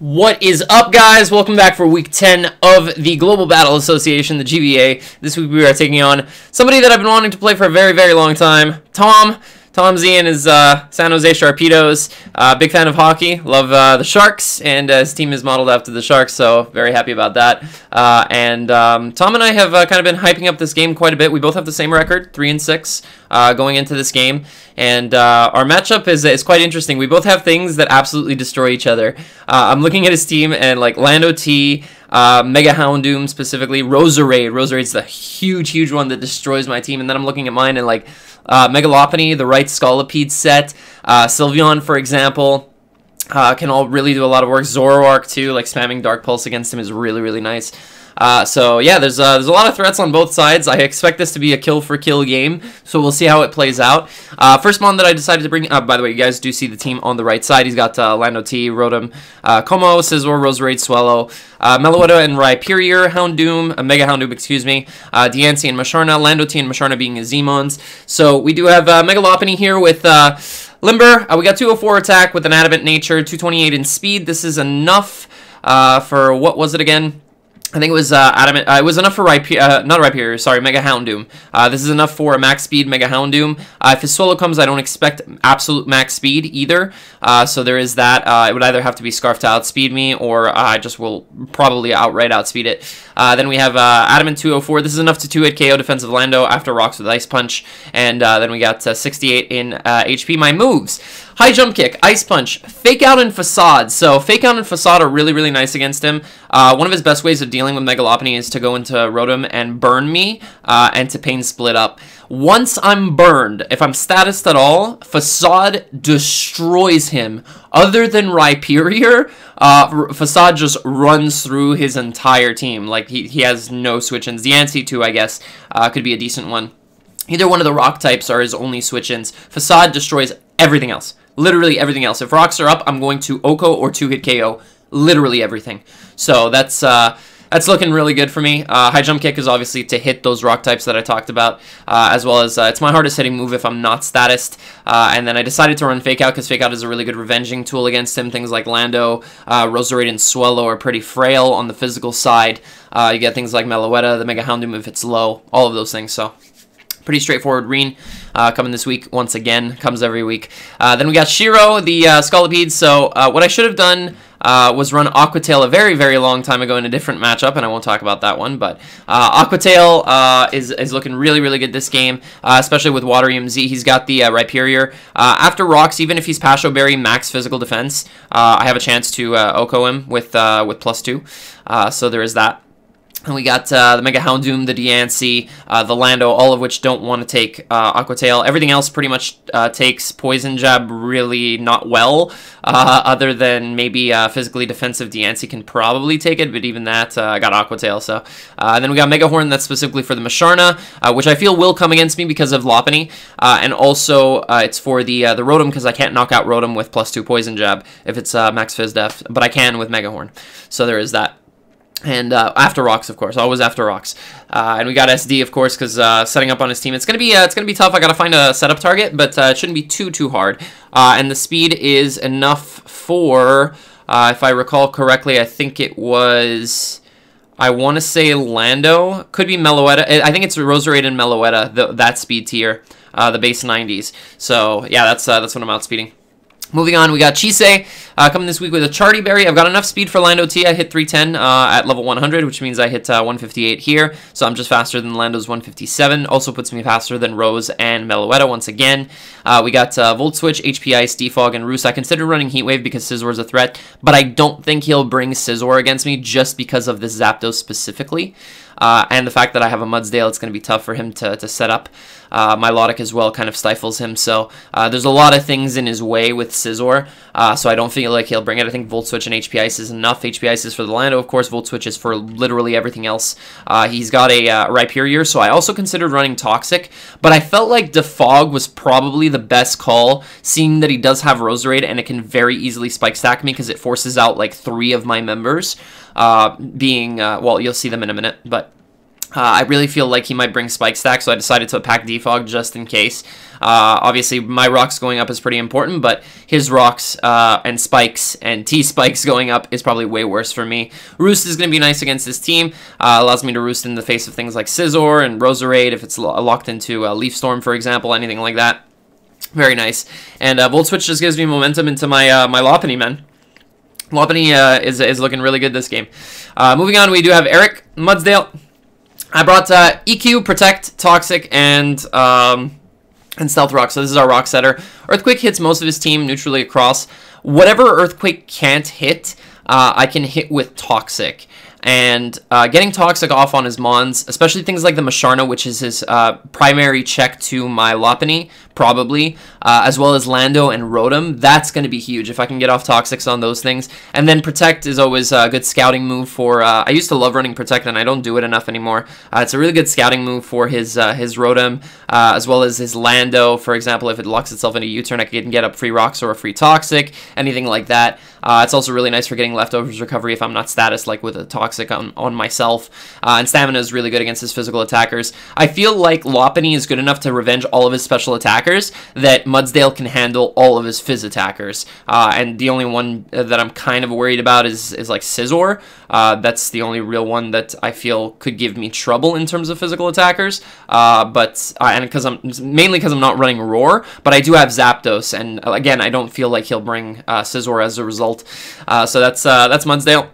What is up, guys? Welcome back for week 10 of the Global Battle Association, the GBA. This week we are taking on somebody that I've been wanting to play for a very, very long time, Tom. Tom Zian is uh, San Jose Sharpedos. Uh, big fan of hockey. Love uh, the Sharks, and uh, his team is modeled after the Sharks, so very happy about that. Uh, and um, Tom and I have uh, kind of been hyping up this game quite a bit. We both have the same record, three and six, going into this game, and our matchup is is quite interesting. We both have things that absolutely destroy each other. I'm looking at his team, and like Lando T. Uh, Mega Houndoom specifically, Roserade. Roserade's the huge, huge one that destroys my team. And then I'm looking at mine and like uh, Mega Lopunny, the right Scolipede set, uh, Sylveon, for example, uh, can all really do a lot of work. Zoroark, too, like spamming Dark Pulse against him is really, really nice. Uh, so yeah, there's uh, there's a lot of threats on both sides. I expect this to be a kill for kill game, so we'll see how it plays out. Uh, first mon that I decided to bring. Uh, by the way, you guys do see the team on the right side. He's got uh, Lando T, Rotom, uh, Como, Scizor, Roserade, Swellow, uh, Meloetta and Rhyperior, Houndoom, uh, Mega Houndoom, excuse me, uh, Diancie and Musharna, Lando T and Musharna being his Zmons. So we do have uh, Mega Lopunny here with. Limber, uh, we got 204 attack with an adamant nature, 228 in speed. This is enough uh, for, what was it again? I think it was uh. Uh, it was enough for Rhyperior, uh, not Rhyperior, sorry, Mega Houndoom. Uh, this is enough for a max speed Mega Houndoom. Uh, if his solo comes, I don't expect absolute max speed either. Uh, so there is that. Uh, it would either have to be Scarf to outspeed me, or I just will probably outright outspeed it. then we have Adamant 204. This is enough to 2-hit KO defensive Lando after Rocks with Ice Punch. And then we got 68 in HP. My moves. High Jump Kick, Ice Punch, Fake Out and Facade. So Fake Out and Facade are really, really nice against him. one of his best ways of dealing with Mega Lopunny is to go into Rotom and burn me, uh, and to Pain Split up. Once I'm burned, if I'm statused at all, Facade destroys him. Other than Rhyperior, uh, Facade just runs through his entire team. Like, he, he has no switch-ins. Diancie, too, I guess, uh, could be a decent one. Either one of the rock types are his only switch-ins. Facade destroys everything else. Literally everything else. If rocks are up, I'm going to OHKO or 2-hit KO. Literally everything. So that's... Uh, that's looking really good for me. Uh, high jump kick is obviously to hit those rock types that I talked about, uh, as well as uh, it's my hardest hitting move if I'm not statused. Uh, and then I decided to run Fake Out because Fake Out is a really good revenging tool against him. Things like Lando, uh, Roserade, and Swellow are pretty frail on the physical side. Uh, you get things like Meloetta, the Mega Houndoom if it's low, all of those things. So pretty straightforward Reen uh, coming this week once again comes every week uh, then we got Shiro the uh, so uh, what I should have done uh, was run Aqua Tail a very, very long time ago in a different matchup, and I won't talk about that one. But uh, Aqua Tail uh, is, is looking really, really good this game, especially with Waterium Z. He's got the Rhyperior. After Rocks, even if he's Passho Berry max physical defense, I have a chance to OHKO him with, with plus two. so there is that. And we got uh, the Mega Houndoom, the Diancie, uh, the Lando, all of which don't want to take uh, Aqua Tail. Everything else pretty much uh, takes Poison Jab really not well, uh, other than maybe uh, physically defensive Diancie can probably take it, but even that, I got Aqua Tail. So, then we got Mega Horn, that's specifically for the Musharna, which I feel will come against me because of Lopunny, and also it's for the the Rotom because I can't knock out Rotom with plus two Poison Jab if it's Max Phys Def, but I can with Mega Horn. So there is that and uh, after rocks, of course, always after rocks. Uh, and we got SD, of course, because uh, setting up on his team. It's gonna be uh, it's gonna be tough. I gotta find a setup target, but uh, it shouldn't be too too hard. Uh, and the speed is enough for, if I recall correctly, I think it was. I want to say Lando. Could be Meloetta. I think it's Roserade and Meloetta, the, that speed tier, the base 90s. So, yeah, that's that's what I'm outspeeding. Moving on, we got Chise uh, coming this week with a Charti Berry. I've got enough speed for Lando T. I hit 310 uh, at level 100, which means I hit uh, 158 here. So I'm just faster than Lando's 157. Also puts me faster than Rose and Meloetta once again. Uh, we got uh, Volt Switch, HP Ice, Defog, and Roost. I consider running Heat Wave because Scizor is a threat, but I don't think he'll bring Scizor against me just because of this Zapdos specifically. Uh, and the fact that I have a Mudsdale, it's going to be tough for him to, to set up. Uh, Milotic as well kind of stifles him. So uh, there's a lot of things in his way with Scizor. Uh, so I don't feel like he'll bring it. I think Volt Switch and HP Ice is enough. HP Ice is for the Lando, of course. Volt Switch is for literally everything else. Uh, he's got a uh, Rhyperior, so I also considered running Toxic. But I felt like Defog was probably the best call, seeing that he does have Roserade and it can very easily spike stack me because it forces out like three of my members. Uh, being, uh, well, you'll see them in a minute, but Uh, I really feel like he might bring Spike Stack, so I decided to pack Defog just in case. Uh, obviously, my rocks going up is pretty important, but his rocks uh, and spikes and T spikes going up is probably way worse for me. Roost is going to be nice against this team. Uh, allows me to roost in the face of things like Scizor and Roserade if it's lo locked into Leaf Storm, for example, anything like that. Very nice. And uh, Volt Switch just gives me momentum into my my Lopunny, man. Lopunny uh, is, is looking really good this game. Uh, moving on, we do have Eric Mudsdale. I brought uh, EQ, Protect, Toxic, and um, and Stealth Rock. So this is our Rock Setter. Earthquake hits most of his team neutrally across. Whatever Earthquake can't hit, uh, I can hit with Toxic. And uh, getting Toxic off on his Mons, especially things like the Musharna, which is his uh, primary check to my Lopunny, probably, uh, as well as Lando and Rotom. That's going to be huge if I can get off Toxics on those things. And then Protect is always a good scouting move for... Uh, I used to love running Protect, and I don't do it enough anymore. Uh, it's a really good scouting move for his uh, his Rotom, uh, as well as his Lando. For example, if it locks itself into U-turn, I can get up free Rocks or a free Toxic, anything like that. Uh, it's also really nice for getting Leftovers recovery if I'm not status, like with a Toxic on, on myself. and Stamina is really good against his physical attackers. I feel like Lopunny is good enough to revenge all of his special attackers that Mudsdale can handle all of his Phys attackers. Uh, and the only one that I'm kind of worried about is, is like Scizor. Uh, that's the only real one that I feel could give me trouble in terms of physical attackers. Uh, but uh, and because I'm mainly because I'm not running Roar, but I do have Zapdos, and uh, again I don't feel like he'll bring uh, Scizor as a result. so that's that's Mudsdale.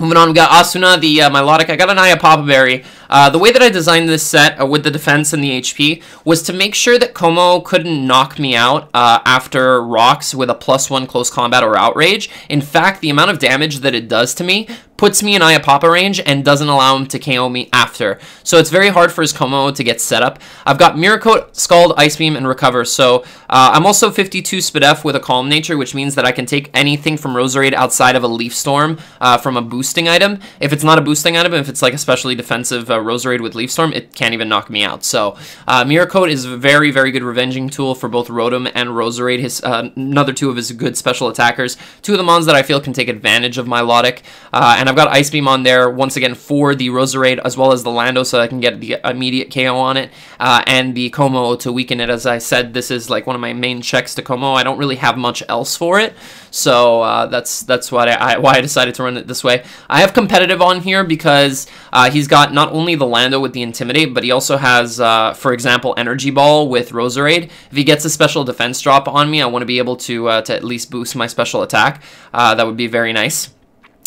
Moving on, we got Asuna, the uh, Milotic. I got an Iapapa Berry. Uh, the way that I designed this set uh, with the defense and the HP was to make sure that Como couldn't knock me out uh, after rocks with a plus one close combat or outrage. In fact, the amount of damage that it does to me puts me in Iapapa range and doesn't allow him to KO me after. So it's very hard for his Como to get set up. I've got Mirror Coat, Scald, Ice Beam, and Recover. So uh, I'm also 52 Spadef with a Calm Nature, which means that I can take anything from Roserade outside of a Leaf Storm uh, from a boosting item. If it's not a boosting item, if it's like a specially defensive uh, Roserade with Leaf Storm, it can't even knock me out. So uh, Coat is a very, very good revenging tool for both Rotom and Roserade, his, uh, another two of his good special attackers. Two of the mons that I feel can take advantage of Milotic. Uh, and I've got Ice Beam on there once again for the Roserade as well as the Lando so I can get the immediate KO on it uh, and the Como to weaken it. As I said, this is like one of my main checks to Como. I don't really have much else for it, so uh, that's that's why I, why I decided to run it this way. I have competitive on here because uh, he's got not only the Lando with the Intimidate, but he also has, uh, for example, Energy Ball with Roserade. If he gets a special defense drop on me, I want to be able to uh, to at least boost my special attack. Uh, that would be very nice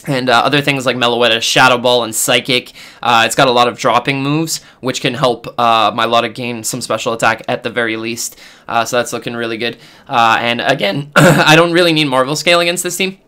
and uh, other things like Meloetta, Shadow Ball, and Psychic. Uh, it's got a lot of dropping moves, which can help uh, Milotic gain some special attack at the very least. Uh, so that's looking really good. Uh, and again, I don't really need Marvel Scale against this team.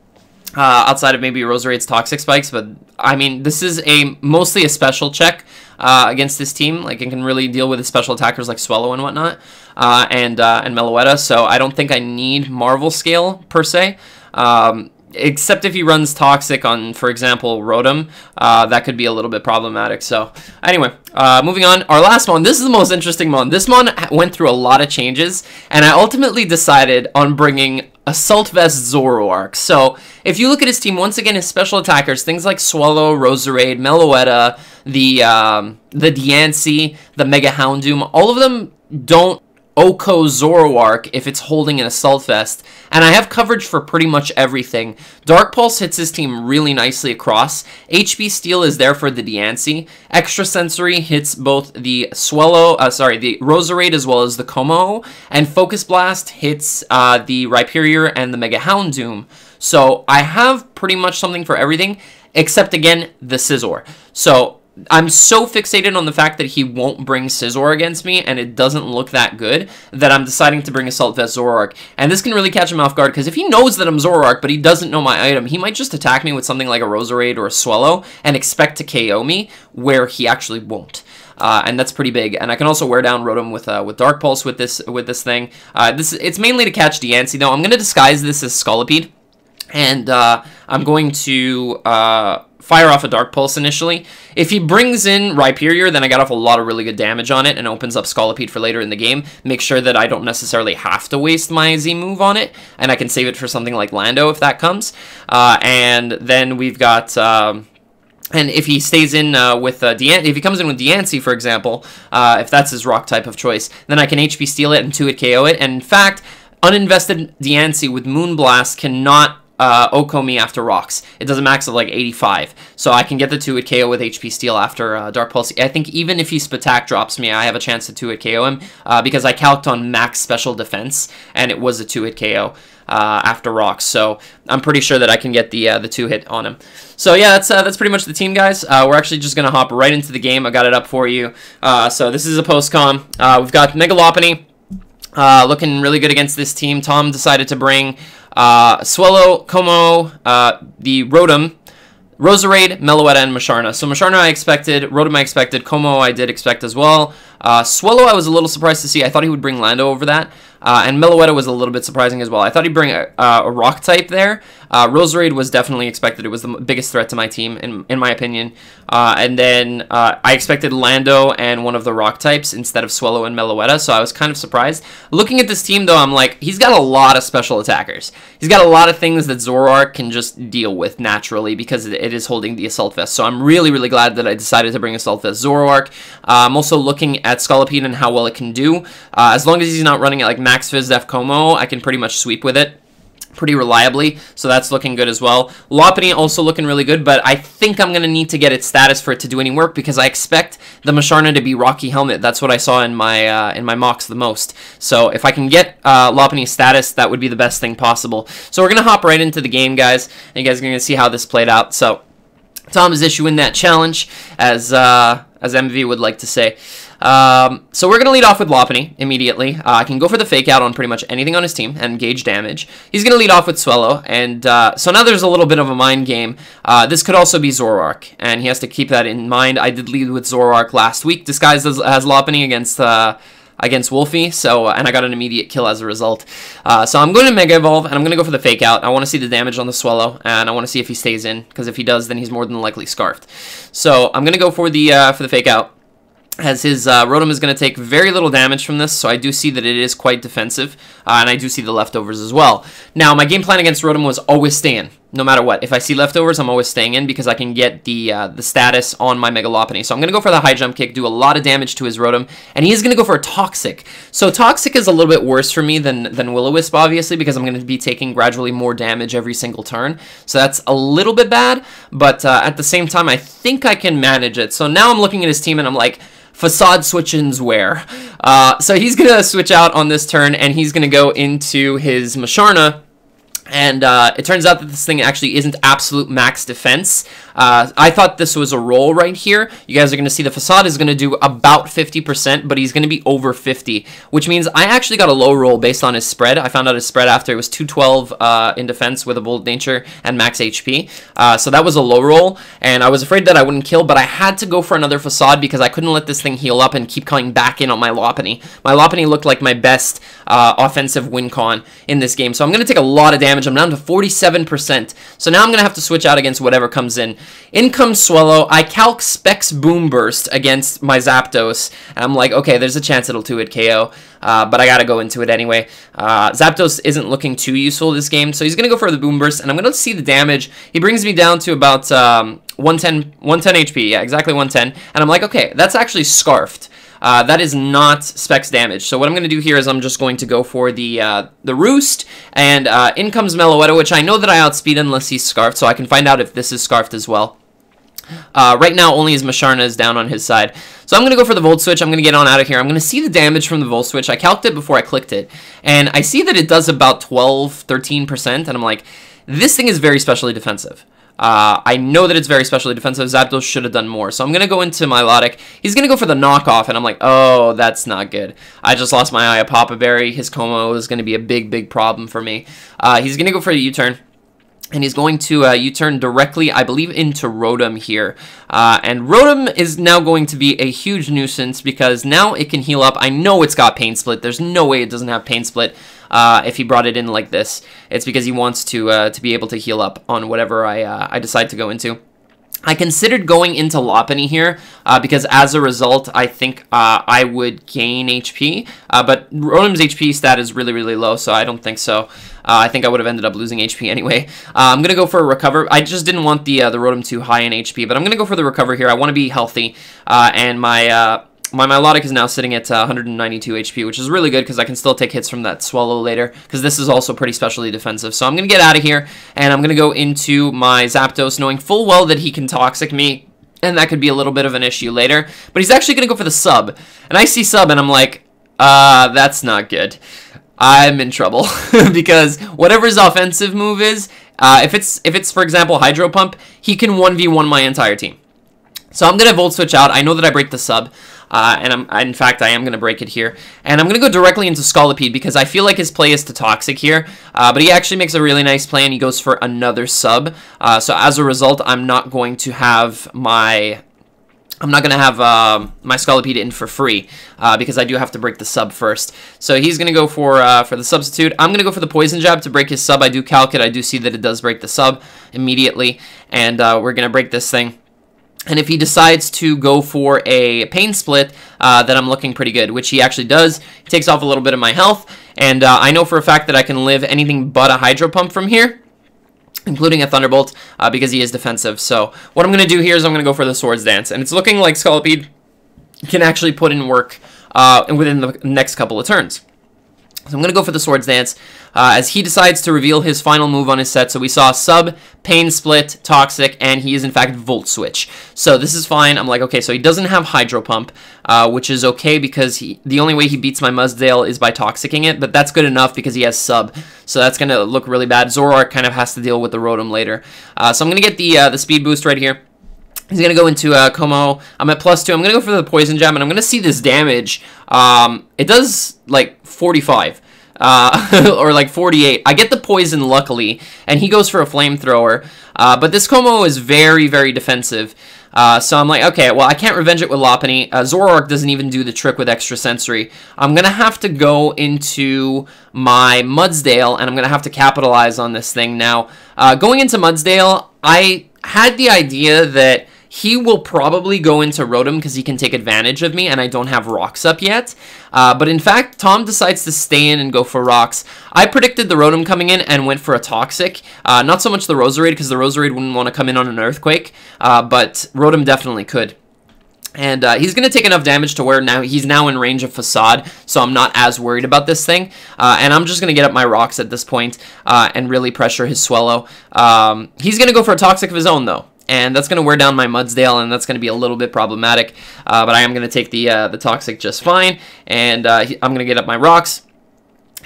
Uh, outside of maybe Roserade's Toxic Spikes, but I mean, this is a mostly a special check uh, against this team. Like, it can really deal with the special attackers like Swellow and whatnot, and and Meloetta. So I don't think I need Marvel Scale per se. Um, except if he runs Toxic on, for example, Rotom, uh, that could be a little bit problematic. So, anyway, uh, moving on. Our last one. This is the most interesting one. This one went through a lot of changes, and I ultimately decided on bringing Assault Vest Zoroark. So, if you look at his team, once again, his special attackers, things like Swellow, Roserade, Meloetta, the, um, the Diancie, the Mega Houndoom, all of them don't OHKO Zoroark if it's holding an Assault Vest, and I have coverage for pretty much everything. Dark Pulse hits his team really nicely across. HP Steel is there for the Diancie. Extrasensory hits both the Swellow, uh, sorry, the Roserade as well as the Como, and Focus Blast hits uh, the Rhyperior and the Mega Houndoom. So I have pretty much something for everything, except again, the Scizor. So I'm so fixated on the fact that he won't bring Scizor against me, and it doesn't look that good, that I'm deciding to bring Assault Vest Zoroark. And this can really catch him off guard, because if he knows that I'm Zoroark, but he doesn't know my item, he might just attack me with something like a Roserade or a Swellow, and expect to KO me, where he actually won't. Uh, and that's pretty big. And I can also wear down Rotom with uh, with Dark Pulse with this with this thing. Uh, this it's mainly to catch Diancie though. I'm gonna disguise this as Scolipede, and uh, I'm going to uh, fire off a Dark Pulse initially. If he brings in Rhyperior, then I got off a lot of really good damage on it and opens up Scolipede for later in the game. Make sure that I don't necessarily have to waste my Z move on it, and I can save it for something like Lando if that comes. Uh, and then we've got... Um, And if he stays in uh, with uh, if he comes in with Diancie, for example, uh, if that's his rock type of choice, then I can HP Steel it and 2-hit KO it. And in fact, uninvested Diancie with Moonblast cannot uh, OHKO me after rocks. It does a max of like 85. So I can get the 2 hit KO with HP Steel after uh, Dark Pulse. I think even if he Spatak drops me, I have a chance to 2 hit KO him uh, because I calced on max special defense and it was a 2 hit KO. Uh, after rocks, so I'm pretty sure that I can get the uh, the two hit on him. So yeah, that's uh, that's pretty much the team, guys. Uh, we're actually just gonna hop right into the game. I got it up for you. Uh, so this is a post com. Uh, we've got Mega Lopunny. looking really good against this team. Tom decided to bring uh, Swellow, Como, uh, the Rotom, Roserade, Meloetta, and Musharna. So Musharna I expected, Rotom I expected, Como I did expect as well. Uh, Swellow I was a little surprised to see. I thought he would bring Lando over that. Uh, and Meloetta was a little bit surprising as well. I thought he'd bring a, uh, a rock type there. Uh, Roserade was definitely expected. It was the biggest threat to my team, in, in my opinion. Uh, and then uh, I expected Lando and one of the rock types instead of Swellow and Meloetta, so I was kind of surprised. Looking at this team, though, I'm like, he's got a lot of special attackers. He's got a lot of things that Zoroark can just deal with naturally because it is holding the Assault Vest. So I'm really, really glad that I decided to bring Assault Vest Zoroark. Uh, I'm also looking at Scolipede and how well it can do. as long as he's not running at like max Phys Def Como, I can pretty much sweep with it pretty reliably, so that's looking good as well. Lopunny also looking really good, but I think I'm going to need to get its status for it to do any work because I expect the Musharna to be Rocky Helmet. That's what I saw in my uh, in my mocks the most. So if I can get uh, Lopunny's status, that would be the best thing possible. So we're going to hop right into the game, guys, and you guys are going to see how this played out. So Tom is issuing that challenge, as, uh, as Emvee would like to say. Um, so we're going to lead off with Lopunny immediately. Uh, I can go for the fake out on pretty much anything on his team and gauge damage. He's going to lead off with Swellow, and uh, so now there's a little bit of a mind game. Uh, this could also be Zoroark, and he has to keep that in mind. I did lead with Zoroark last week, disguised as, as Lopunny against uh, against Wolfey, so and I got an immediate kill as a result. Uh, so I'm going to Mega Evolve, and I'm going to go for the Fake Out. I want to see the damage on the Swellow, and I want to see if he stays in, because if he does, then he's more than likely Scarfed. So I'm going to go for the uh, for the Fake Out as his uh, Rotom is going to take very little damage from this, so I do see that it is quite defensive, uh, and I do see the leftovers as well. Now, my game plan against Rotom was always stay in, no matter what. If I see leftovers, I'm always staying in because I can get the uh, the status on my Mega Lopunny. So I'm going to go for the high jump kick, do a lot of damage to his Rotom, and he's going to go for a Toxic. So Toxic is a little bit worse for me than, than Will-O-Wisp, obviously, because I'm going to be taking gradually more damage every single turn. So that's a little bit bad, but uh, at the same time, I think I can manage it. So now I'm looking at his team, and I'm like facade switchins where. Uh, so he's going to switch out on this turn, and he's going to go into his Musharna, and uh, it turns out that this thing actually isn't absolute max defense. Uh, I thought this was a roll right here. You guys are going to see the facade is going to do about 50%, but he's going to be over 50, which means I actually got a low roll based on his spread. I found out his spread after it was 212 uh, in defense with a bold nature and max HP. Uh, so that was a low roll, and I was afraid that I wouldn't kill, but I had to go for another facade because I couldn't let this thing heal up and keep coming back in on my Lopunny. My Lopunny looked like my best uh, offensive win con in this game, so I'm going to take a lot of damage damage. I'm down to 47%. So now I'm going to have to switch out against whatever comes in. In comes Swellow. I calc Specs Boom Burst against my Zapdos. And I'm like, okay, there's a chance it'll 2-hit KO. Uh, but I gotta go into it anyway. Uh, Zapdos isn't looking too useful this game, so he's gonna go for the Boom Burst, and I'm gonna see the damage. He brings me down to about um, 110, 110 HP, yeah, exactly 110, and I'm like, okay, that's actually Scarfed. Uh, that is not specs damage. So what I'm going to do here is I'm just going to go for the uh, the Roost, and uh, in comes Meloetta, which I know that I outspeed unless he's Scarfed, so I can find out if this is Scarfed as well. Uh, right now, only his Musharna is down on his side. So I'm going to go for the Volt Switch. I'm going to get on out of here. I'm going to see the damage from the Volt Switch. I calculated it before I clicked it. And I see that it does about 12, 13%. And I'm like, this thing is very specially defensive. Uh, I know that it's very specially defensive. Zapdos should have done more. So I'm going to go into Milotic. He's going to go for the knockoff, and I'm like, oh, that's not good. I just lost my Iapapa Berry. His Como is going to be a big, big problem for me. Uh, he's going to go for a U-turn and he's going to uh, U-turn directly, I believe, into Rotom here. Uh, and Rotom is now going to be a huge nuisance because now it can heal up. I know it's got Pain Split. There's no way it doesn't have Pain Split uh, if he brought it in like this. It's because he wants to uh, to be able to heal up on whatever I, uh, I decide to go into. I considered going into Lopunny here uh, because as a result, I think uh, I would gain HP. Uh, but Rotom's HP stat is really, really low, so I don't think so. Uh, I think I would have ended up losing HP anyway. Uh, I'm going to go for a recover. I just didn't want the uh, the Rotom too high in HP, but I'm going to go for the recover here. I want to be healthy, and my my Milotic is now sitting at uh, 192 HP, which is really good because I can still take hits from that Swellow later, because this is also pretty specially defensive. So I'm going to get out of here, and I'm going to go into my Zapdos, knowing full well that he can Toxic me, and that could be a little bit of an issue later. But he's actually going to go for the sub, and I see sub, and I'm like, uh, that's not good. I'm in trouble, because whatever his offensive move is, uh, if it's, if it's, for example, Hydro Pump, he can 1v1 my entire team. So I'm going to Volt Switch out. I know that I break the sub. Uh, and I'm, in fact, I am going to break it here. And I'm going to go directly into Scolipede because I feel like his play is to Toxic here. Uh, but he actually makes a really nice play and he goes for another sub. Uh, so as a result, I'm not going to have my... I'm not going to have uh, my Scolipede in for free uh, because I do have to break the sub first. So he's going to go for uh, for the substitute. I'm going to go for the Poison Jab to break his sub. I do calc it. I do see that it does break the sub immediately. And we're going to break this thing. And if he decides to go for a pain split, uh, then I'm looking pretty good, which he actually does. He takes off a little bit of my health, and uh, I know for a fact that I can live anything but a Hydro Pump from here, including a Thunderbolt, uh, because he is defensive. So what I'm going to do here is I'm going to go for the Swords Dance, and it's looking like Scolipede can actually put in work uh, within the next couple of turns. So I'm going to go for the Swords Dance uh, as he decides to reveal his final move on his set. So we saw Sub, Pain Split, Toxic, and he is in fact Volt Switch. So this is fine. I'm like, okay, so he doesn't have Hydro Pump, uh, which is okay because he, the only way he beats my Mudsdale is by Toxicing it, but that's good enough because he has Sub. So that's going to look really bad. Zoroark kind of has to deal with the Rotom later. Uh, so I'm going to get the, uh, the Speed Boost right here. He's going to go into uh, Como. I'm at plus two. I'm going to go for the Poison Jab, and I'm going to see this damage. Um, it does, like, 45. Uh, or like 48. I get the poison, luckily, and he goes for a flamethrower. Uh, but this Como is very, very defensive. Uh, so I'm like, okay, well, I can't revenge it with Lopunny. Uh, Zoroark doesn't even do the trick with Extrasensory. I'm going to have to go into my Mudsdale, and I'm going to have to capitalize on this thing. Now, uh, going into Mudsdale, I had the idea that he will probably go into Rotom because he can take advantage of me and I don't have rocks up yet. Uh, but in fact, Tom decides to stay in and go for rocks. I predicted the Rotom coming in and went for a Toxic. Uh, not so much the Roserade because the Roserade wouldn't want to come in on an Earthquake, uh, but Rotom definitely could. And uh, he's going to take enough damage to where now he's now in range of Facade, so I'm not as worried about this thing. Uh, and I'm just going to get up my rocks at this point, uh, and really pressure his Swellow. Um, he's going to go for a Toxic of his own, though and that's going to wear down my Mudsdale, and that's going to be a little bit problematic. Uh, but I am going to take the uh, the Toxic just fine, and uh, I'm going to get up my rocks.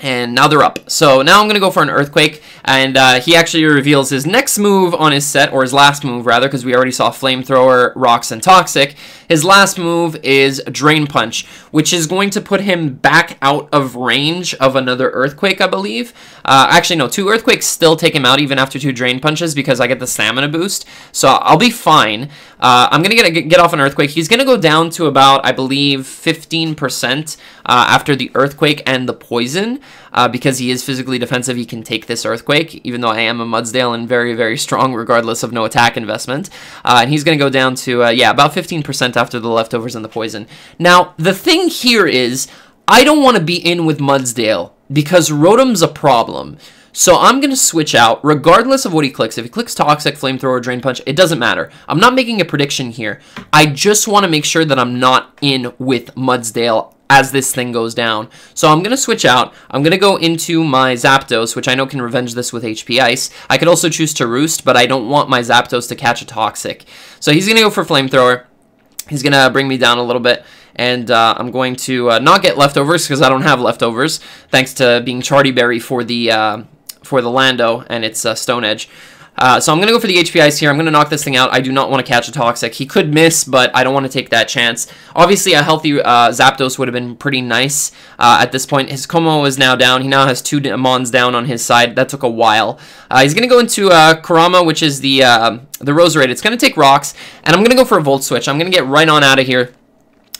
And now they're up. So now I'm going to go for an Earthquake, and uh, he actually reveals his next move on his set, or his last move, rather, because we already saw Flamethrower, Rocks, and Toxic. His last move is Drain Punch, which is going to put him back out of range of another Earthquake, I believe. Uh, actually, no, two Earthquakes still take him out even after two Drain Punches because I get the Stamina boost. So I'll be fine. Uh, I'm going to get get off an Earthquake. He's going to go down to about, I believe, 15% uh, after the Earthquake and the Poison. Uh, because he is physically defensive, he can take this Earthquake, even though I am a Mudsdale and very, very strong regardless of no attack investment. Uh, and he's going to go down to, uh, yeah, about 15% after the leftovers and the poison. Now, the thing here is, I don't want to be in with Mudsdale because Rotom's a problem. So I'm going to switch out regardless of what he clicks. If he clicks Toxic, Flamethrower, Drain Punch, it doesn't matter. I'm not making a prediction here. I just want to make sure that I'm not in with Mudsdale as this thing goes down. So I'm going to switch out. I'm going to go into my Zapdos, which I know can revenge this with HP Ice. I could also choose to Roost, but I don't want my Zapdos to catch a Toxic. So he's going to go for Flamethrower. He's going to bring me down a little bit. And uh, I'm going to uh, not get leftovers because I don't have leftovers, thanks to being Charti Berry for the uh, for the Lando and its uh, Stone Edge. Uh, so I'm going to go for the HP Ice here. I'm going to knock this thing out. I do not want to catch a Toxic. He could miss, but I don't want to take that chance. Obviously, a healthy uh, Zapdos would have been pretty nice uh, at this point. His Como is now down. He now has two Mons down on his side. That took a while. Uh, he's going to go into uh, Kurama, which is the, uh, the Roserade. It's going to take Rocks, and I'm going to go for a Volt Switch. I'm going to get right on out of here,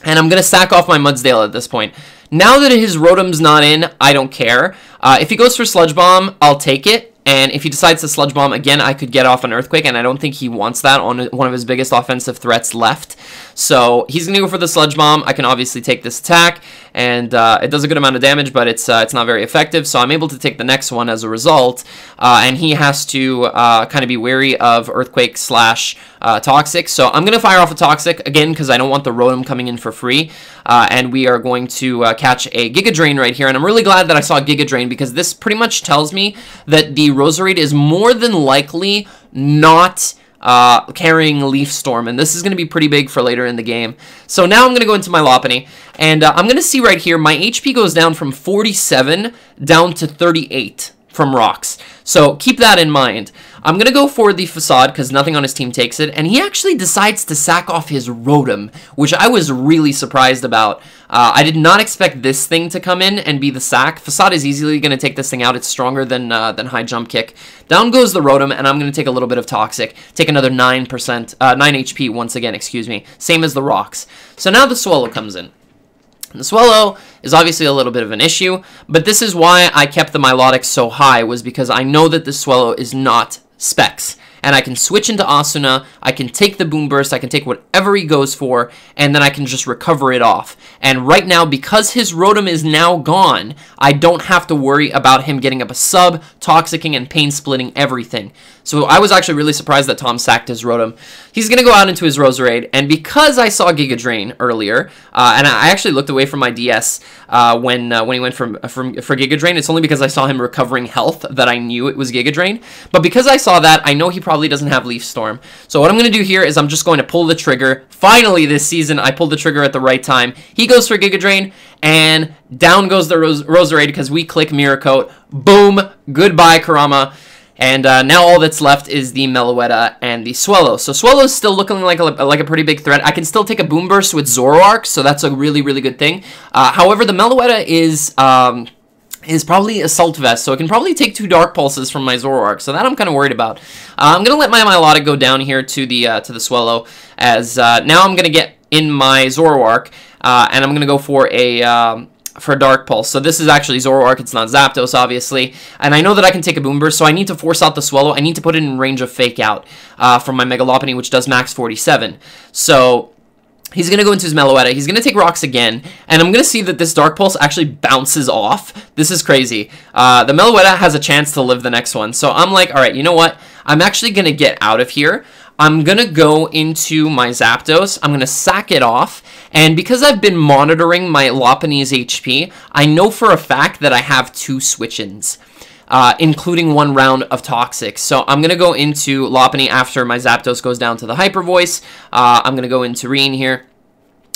and I'm going to sack off my Mudsdale at this point. Now that his Rotom's not in, I don't care. Uh, if he goes for Sludge Bomb, I'll take it. And if he decides to Sludge Bomb, again, I could get off an Earthquake, and I don't think he wants that on one of his biggest offensive threats left. So he's going to go for the Sludge Bomb. I can obviously take this attack, and uh, it does a good amount of damage, but it's uh, it's not very effective, so I'm able to take the next one as a result. Uh, and he has to uh, kind of be wary of Earthquake slash uh, Toxic. So I'm going to fire off a Toxic, again, because I don't want the Rotom coming in for free. Uh, and we are going to catch a Giga Drain right here, and I'm really glad that I saw Giga Drain, because this pretty much tells me that the Roserade is more than likely not uh, carrying Leaf Storm, and this is going to be pretty big for later in the game. So now I'm going to go into my Lopunny, and uh, I'm going to see right here, my HP goes down from 47 down to 38 from rocks. So keep that in mind. I'm going to go for the Facade because nothing on his team takes it, and he actually decides to sack off his Rotom, which I was really surprised about. Uh, I did not expect this thing to come in and be the sack. Facade is easily going to take this thing out. It's stronger than uh, than High Jump Kick. Down goes the Rotom, and I'm going to take a little bit of Toxic. Take another 9%, uh, 9 HP once again, excuse me. Same as the Rocks. So now the Swellow comes in. The Swellow is obviously a little bit of an issue, but this is why I kept the Milotic so high, was because I know that the Swellow is not specs and I can switch into Asuna, I can take the Boom Burst, I can take whatever he goes for, and then I can just recover it off. And right now, because his Rotom is now gone, I don't have to worry about him getting up a sub, toxicking, and pain splitting everything. So I was actually really surprised that Tom sacked his Rotom. He's going to go out into his Roserade, and because I saw Giga Drain earlier, uh, and I actually looked away from my DS uh, when uh, when he went from, from for Giga Drain, it's only because I saw him recovering health that I knew it was Giga Drain. But because I saw that, I know he probably doesn't have Leaf Storm. So what I'm going to do here is I'm just going to pull the trigger. Finally this season, I pulled the trigger at the right time. He goes for Giga Drain, and down goes the Ros Roserade because we click Mirror Coat. Boom! Goodbye, Kurama. And uh, now all that's left is the Meloetta and the Swellow. So Swellow's still looking like a, like a pretty big threat. I can still take a Boom Burst with Zoroark, so that's a really, really good thing. Uh, however, the Meloetta is... Um, is probably Assault Vest, so it can probably take two Dark Pulses from my Zoroark, so that I'm kind of worried about. Uh, I'm going to let my Milotic go down here to the uh, to the Swellow, as uh, now I'm going to get in my Zoroark, uh, and I'm going to go for a... Um, for Dark Pulse. So this is actually Zoroark, it's not Zapdos, obviously. And I know that I can take a Boom Burst, so I need to force out the Swellow. I need to put it in range of Fake Out uh, from my Mega Lopunny, which does max 47. So He's going to go into his Meloetta. He's going to take rocks again. And I'm going to see that this Dark Pulse actually bounces off. This is crazy. Uh, the Meloetta has a chance to live the next one. So I'm like, all right, you know what? I'm actually going to get out of here. I'm going to go into my Zapdos. I'm going to sack it off. And because I've been monitoring my Lopunny's HP, I know for a fact that I have two switch-ins. Uh, including one round of Toxic. So I'm going to go into Lopunny after my Zapdos goes down to the Hyper Voice. Uh, I'm going to go into Reen here.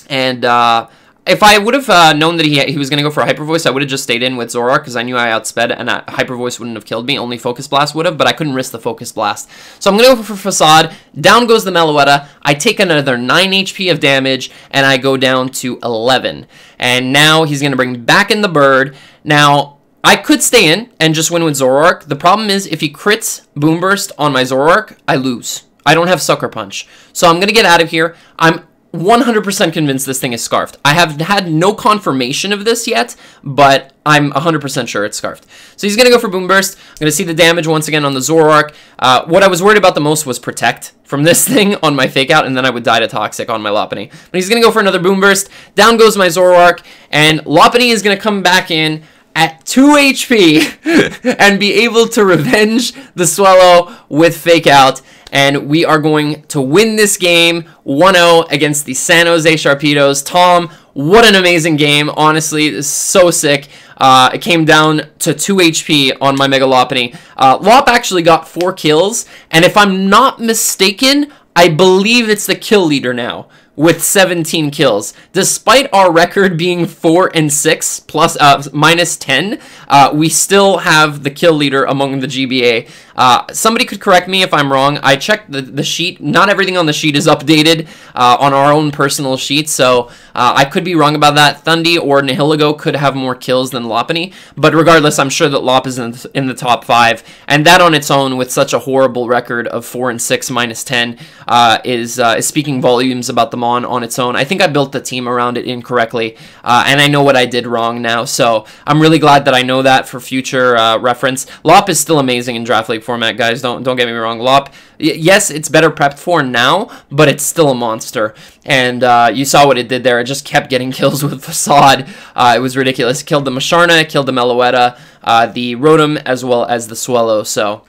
And uh, if I would have uh, known that he, he was going to go for a Hyper Voice, I would have just stayed in with Zoroark because I knew I outsped and a Hyper Voice wouldn't have killed me. Only Focus Blast would have, but I couldn't risk the Focus Blast. So I'm going to go for Facade. Down goes the Meloetta. I take another 9 HP of damage, and I go down to 11. And now he's going to bring back in the Bird. Now, I could stay in and just win with Zoroark. The problem is, if he crits Boom Burst on my Zoroark, I lose. I don't have Sucker Punch. So I'm going to get out of here. I'm 100% convinced this thing is scarfed. I have had no confirmation of this yet, but I'm 100% sure it's scarfed. So he's going to go for Boom Burst. I'm going to see the damage once again on the Zoroark. Uh, what I was worried about the most was Protect from this thing on my Fake Out, and then I would die to Toxic on my Lopunny. But he's going to go for another Boom Burst. Down goes my Zoroark, and Lopunny is going to come back in at 2 HP and be able to revenge the Swellow with Fake Out and we are going to win this game 1-0 against the San Jose Sharpedos. Tom, what an amazing game. Honestly, it's so sick. Uh, it came down to 2 HP on my Mega Lopunny. Uh, Lop actually got 4 kills, and if I'm not mistaken, I believe it's the kill leader now with 17 kills. Despite our record being 4 and 6 plus uh, minus 10, uh, we still have the kill leader among the GBA. Uh, somebody could correct me if I'm wrong. I checked the, the sheet. Not everything on the sheet is updated uh, on our own personal sheet, so uh, I could be wrong about that. Thundi or Nihilego could have more kills than Lopunny, but regardless, I'm sure that Lop is in the, in the top five, and that on its own, with such a horrible record of four and six minus ten, uh, is uh, is speaking volumes about the Mon on its own. I think I built the team around it incorrectly, uh, and I know what I did wrong now. So I'm really glad that I know that for future reference. Lop is still amazing in draft league format, guys. Don't don't get me wrong. Lop, yes, it's better prepped for now, but it's still a monster. And uh, you saw what it did there. It just kept getting kills with Facade. Uh, it was ridiculous. Killed the Musharna, killed the Meloetta, uh, the Rotom, as well as the Swellow. So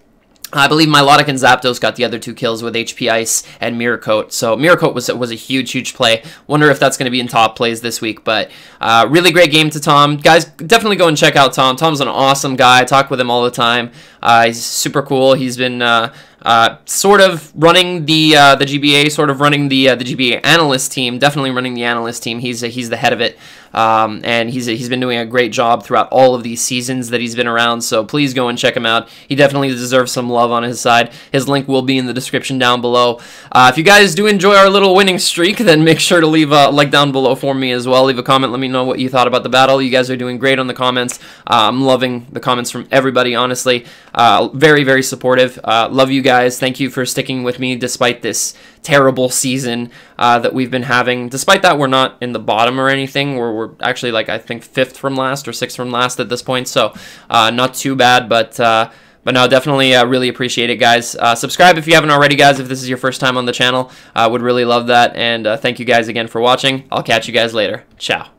I believe Milotic and Zapdos got the other two kills with HP Ice and Mirror Coat. So Mirror Coat was was a huge, huge play. Wonder if that's going to be in top plays this week. But uh, really great game to Tom. Guys, definitely go and check out Tom. Tom's an awesome guy. I talk with him all the time. Uh, he's super cool. He's been uh, uh, sort of running the uh, the GBA, sort of running the uh, the GBA analyst team. Definitely running the analyst team. He's he's the head of it, um, and he's he's been doing a great job throughout all of these seasons that he's been around. So please go and check him out. He definitely deserves some love on his side. His link will be in the description down below. Uh, if you guys do enjoy our little winning streak, then make sure to leave a like down below for me as well. Leave a comment. Let me know what you thought about the battle. You guys are doing great on the comments. Uh, I'm loving the comments from everybody. Honestly, uh, very very supportive. love you guys. Thank you for sticking with me despite this terrible season uh, that we've been having. Despite that, we're not in the bottom or anything. We're, we're actually like I think fifth from last or sixth from last at this point, so uh, not too bad. But uh, but no, definitely uh, really appreciate it, guys. Uh, subscribe if you haven't already, guys. If this is your first time on the channel, I would really love that. And uh, thank you guys again for watching. I'll catch you guys later. Ciao.